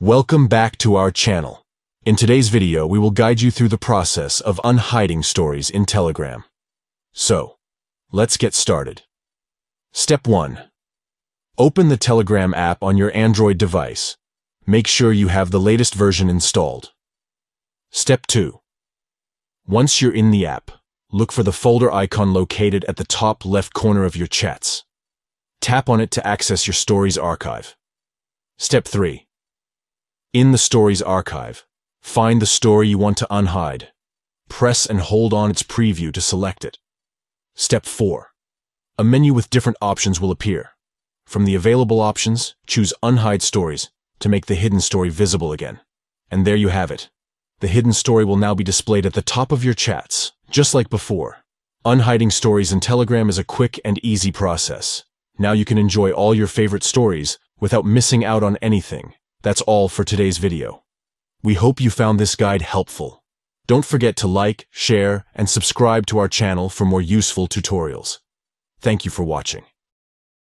Welcome back to our channel. In today's video, we will guide you through the process of unhiding stories in Telegram. So, let's get started. Step 1. Open the Telegram app on your Android device. Make sure you have the latest version installed. Step 2. Once you're in the app, look for the folder icon located at the top left corner of your chats. Tap on it to access your Stories archive. Step 3. In the Stories archive, find the story you want to unhide. Press and hold on its preview to select it. Step 4. A menu with different options will appear. From the available options, choose Unhide Stories to make the hidden story visible again. And there you have it. The hidden story will now be displayed at the top of your chats, just like before. Unhiding stories in Telegram is a quick and easy process. Now you can enjoy all your favorite stories without missing out on anything. That's all for today's video. We hope you found this guide helpful. Don't forget to like, share, and subscribe to our channel for more useful tutorials. Thank you for watching.